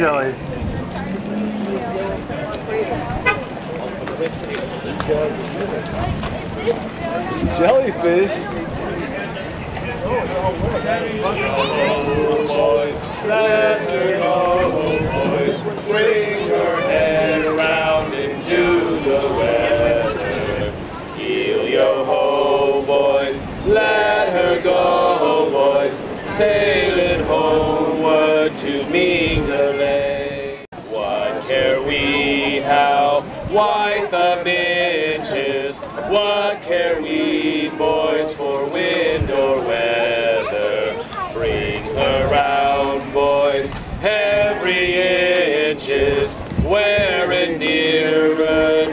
jelly. Jellyfish. Let her go, boys. Bring her head around into the weather. Heel yo ho, boys. Let her go, boys. Sailing homeward to Mingalay. What care we how white the bitches? What care we, boys, for wind or weather? Bring her round, boys, every inches, wearing nearer